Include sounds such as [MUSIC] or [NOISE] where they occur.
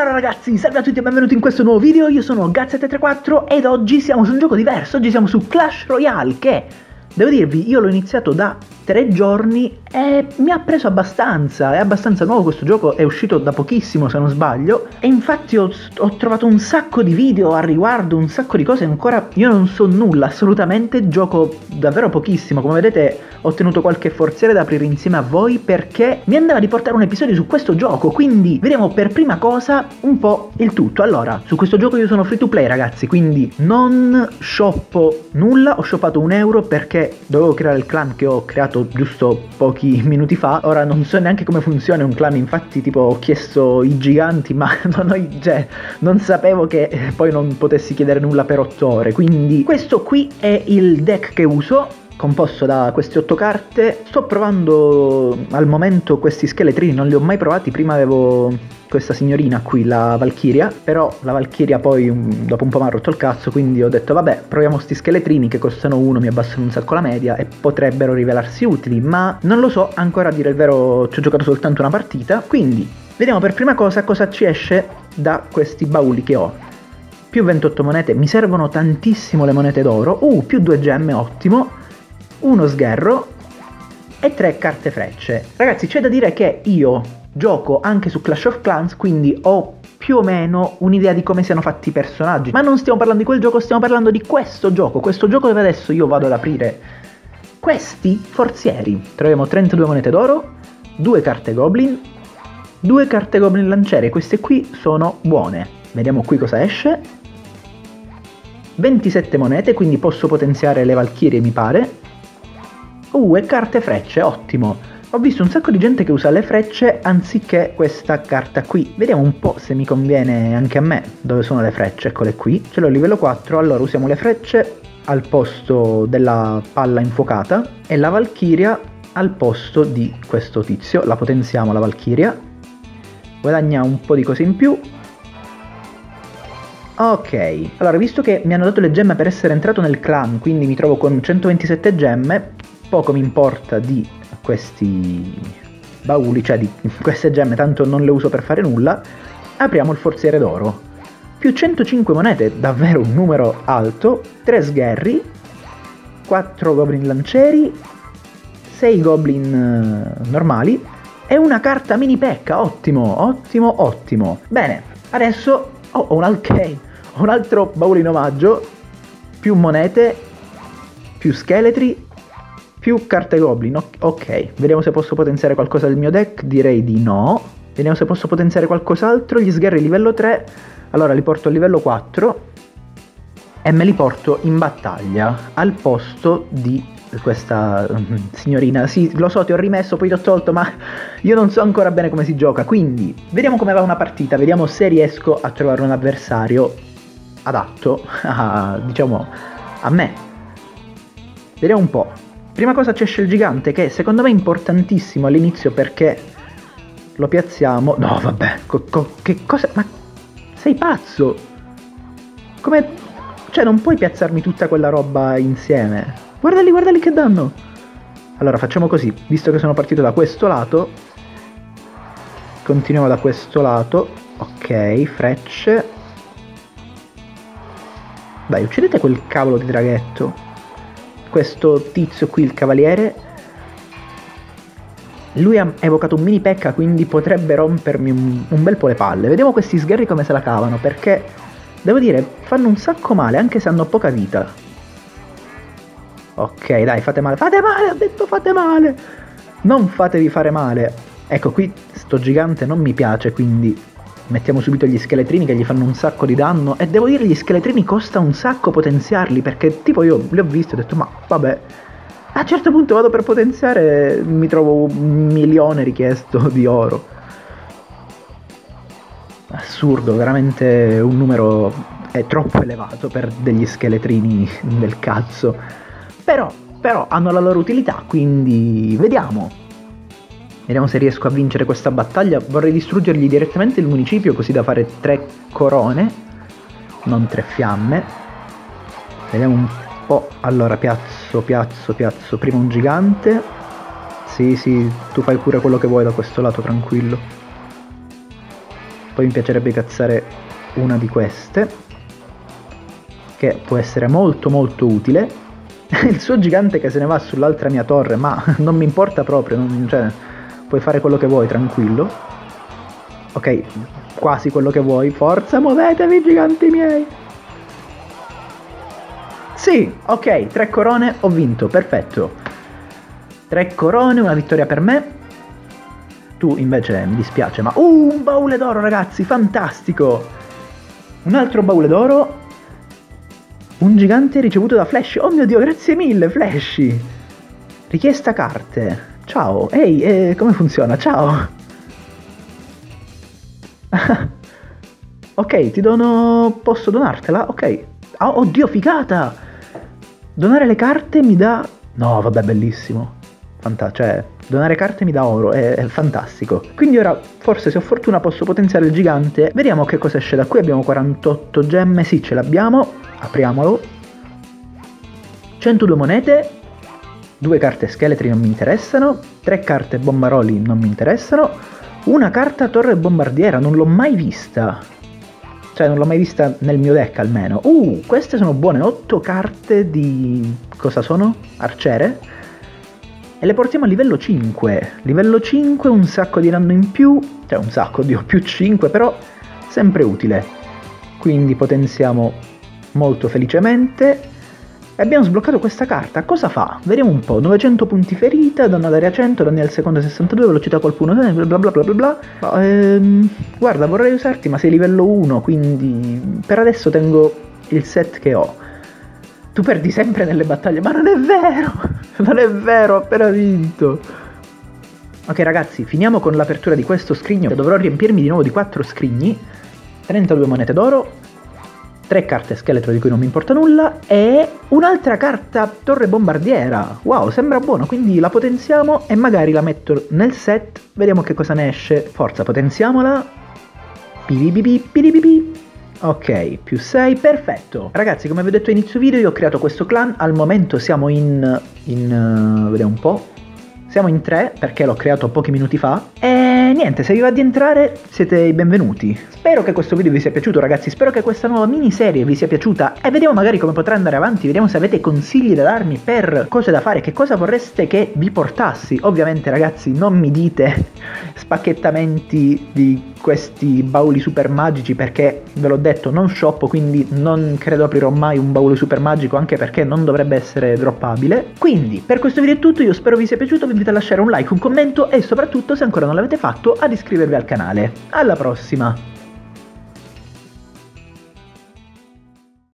Allora ragazzi, salve a tutti e benvenuti in questo nuovo video, io sono Gazzette34 ed oggi siamo su un gioco diverso, oggi siamo su Clash Royale che, devo dirvi, io l'ho iniziato da tre giorni e mi ha preso abbastanza, è abbastanza nuovo questo gioco, è uscito da pochissimo se non sbaglio e infatti ho, ho, trovato un sacco di video a riguardo, un sacco di cose, ancora io non so nulla assolutamente, gioco davvero pochissimo, come vedete ho tenuto qualche forziere da aprire insieme a voi perché mi andava di portare un episodio su questo gioco, quindi vediamo per prima cosa un po' il tutto. Allora, su questo gioco io sono free to play ragazzi, quindi non shoppo nulla, ho shoppato un euro perché dovevo creare il clan che ho creato giusto pochi [LAUGHS] minuti fa. Ora non so neanche come funziona un clan, infatti tipo ho chiesto i giganti, [LAUGHS] ma non, ho, cioè, non sapevo che poi non potessi chiedere nulla per 8 ore. Quindi questo qui è il deck che uso composto da queste otto carte. Sto provando al momento questi scheletrini, non li ho mai provati, prima avevo questa signorina qui, la Valkyria, però la Valkyria poi um, dopo un po' mi ha rotto il cazzo, quindi ho detto vabbè, proviamo sti scheletrini che costano uno, mi abbassano un sacco la media e potrebbero rivelarsi utili, ma non lo so, ancora a dire il vero ci ho giocato soltanto una partita, quindi vediamo per prima cosa cosa ci esce da questi bauli che ho. Più 28 monete, mi servono tantissimo le monete d'oro, uh, più 2 gemme, ottimo, uno sgherro e tre carte frecce. Ragazzi, c'è da dire che io gioco anche su Clash of Clans, quindi ho più o meno un'idea di come siano fatti i personaggi. Ma non stiamo parlando di quel gioco, stiamo parlando di questo gioco. Questo gioco dove adesso io vado ad aprire questi forzieri. Troviamo 32 monete d'oro, due carte goblin, due carte goblin lanciere. Queste qui sono buone. Vediamo qui cosa esce. 27 monete, quindi posso potenziare le valchirie mi pare. Uh, e carte frecce, ottimo. Ho visto un sacco di gente che usa le frecce anziché questa carta qui. Vediamo un po' se mi conviene anche a me. Dove sono le frecce? Eccole qui. Ce l'ho a livello 4, allora usiamo le frecce al posto della palla infuocata e la Valchiria al posto di questo tizio. La potenziamo la Valchiria. Guadagna un po' di cose in più. Ok, allora visto che mi hanno dato le gemme per essere entrato nel clan, quindi mi trovo con 127 gemme, poco mi importa di questi bauli, cioè di [LAUGHS] queste gemme, tanto non le uso per fare nulla, apriamo il forziere d'oro. Più 105 monete, davvero un numero alto, 3 sgherri, 4 goblin lancieri, 6 goblin eh, normali e una carta mini pecca, ottimo, ottimo, ottimo. Bene, adesso oh, ho un, [LAUGHS] okay, un altro baule in omaggio, più monete, più scheletri più carte goblin, ok. Vediamo se posso potenziare qualcosa del mio deck, direi di no. Vediamo se posso potenziare qualcos'altro, gli sgherri livello 3, allora li porto a livello 4 e me li porto in battaglia al posto di questa mm, signorina. Sì, lo so, ti ho rimesso, poi ti ho tolto, ma io non so ancora bene come si gioca. Quindi, vediamo come va una partita, vediamo se riesco a trovare un avversario adatto a, diciamo, a me. Vediamo un po'. Prima cosa c'è il gigante che secondo me è importantissimo all'inizio perché lo piazziamo... No, vabbè, co- co- che cosa... Ma sei pazzo? Come... Cioè non puoi piazzarmi tutta quella roba insieme. Guardali, guardali che danno. Allora facciamo così, visto che sono partito da questo lato, continuiamo da questo lato. Ok, frecce. Dai, uccidete quel cavolo di draghetto questo tizio qui, il cavaliere, lui ha evocato un mini pecca, quindi potrebbe rompermi un, un, bel po' le palle. Vediamo questi sgherri come se la cavano, perché, devo dire, fanno un sacco male, anche se hanno poca vita. Ok, dai, fate male. Fate male, ho detto fate male! Non fatevi fare male. Ecco, qui sto gigante non mi piace, quindi mettiamo subito gli scheletrini che gli fanno un sacco di danno. E devo dire gli scheletrini costa un sacco potenziarli perché tipo io li ho visti e ho detto ma vabbè. A un certo punto vado per potenziare mi trovo un milione richiesto di oro. Assurdo veramente un numero è troppo elevato per degli scheletrini del cazzo. Però però hanno la loro utilità quindi vediamo Vediamo se riesco a vincere questa battaglia. Vorrei distruggergli direttamente il municipio così da fare tre corone, non tre fiamme. Vediamo un po'. Allora, piazzo, piazzo, piazzo. Prima un gigante. Sì, sì, tu fai pure quello che vuoi da questo lato, tranquillo. Poi mi piacerebbe cazzare una di queste, che può essere molto molto utile. [LAUGHS] Il suo gigante che se ne va sull'altra mia torre, ma [LAUGHS] non mi importa proprio, non, cioè, puoi fare quello che vuoi, tranquillo. Ok, quasi quello che vuoi. Forza, muovetevi, giganti miei! Sì, ok, tre corone, ho vinto, perfetto. Tre corone, una vittoria per me. Tu invece mi dispiace, ma... Uh, un baule d'oro, ragazzi, fantastico! Un altro baule d'oro. Un gigante ricevuto da Flash. Oh mio Dio, grazie mille, Flash! Richiesta carte. Ciao, ehi, eh, come funziona? Ciao! [LAUGHS] ok, ti dono... posso donartela? Ok. Oh, oddio, figata! Donare le carte mi dà... No, vabbè, bellissimo. Fantastico, cioè, donare carte mi dà oro, è, è, fantastico. Quindi ora, forse se ho fortuna posso potenziare il gigante. Vediamo che cosa esce da qui, abbiamo 48 gemme, sì, ce l'abbiamo. Apriamolo. 102 monete, due carte scheletri non mi interessano, tre carte bombaroli non mi interessano, una carta torre bombardiera, non l'ho mai vista. Cioè, non l'ho mai vista nel mio deck almeno. Uh, queste sono buone, otto carte di... cosa sono? Arciere? E le portiamo a livello 5. Livello 5, un sacco di danno in più, cioè un sacco, Dio, più 5, però sempre utile. Quindi potenziamo molto felicemente abbiamo sbloccato questa carta. Cosa fa? Vediamo un po'. 900 punti ferita, danno ad area 100, danni al secondo 62, velocità qualcuno, bla bla bla bla bla bla. Ehm, guarda, vorrei usarti, ma sei livello 1, quindi per adesso tengo il set che ho. Tu perdi sempre nelle battaglie, ma non è vero! [LAUGHS] Non è vero, ho appena vinto. Ok ragazzi, finiamo con l'apertura di questo scrigno. Dovrò riempirmi di nuovo di 4 scrigni. 32 monete d'oro, tre carte scheletro di cui non mi importa nulla e un'altra carta torre bombardiera. Wow, sembra buono, quindi la potenziamo e magari la metto nel set, vediamo che cosa ne esce. Forza, potenziamola. Piribibi. Ok, più 6, perfetto. Ragazzi, come vi ho detto inizio video, io ho creato questo clan, al momento siamo in... in... Uh, vediamo un po'. Siamo in tre perché l'ho creato pochi minuti fa e niente, se vi va di entrare siete i benvenuti. Spero che questo video vi sia piaciuto ragazzi, spero che questa nuova miniserie vi sia piaciuta e vediamo magari come potrà andare avanti, vediamo se avete consigli da darmi per cose da fare, che cosa vorreste che vi portassi. Ovviamente ragazzi non mi dite [LAUGHS] spacchettamenti di questi bauli super magici perché ve l'ho detto non shoppo quindi non credo aprirò mai un baule super magico anche perché non dovrebbe essere droppabile. Quindi per questo video è tutto, io spero vi sia piaciuto, vi invito a lasciare un like, un commento e soprattutto se ancora non l'avete fatto ad iscrivervi al canale. Alla prossima!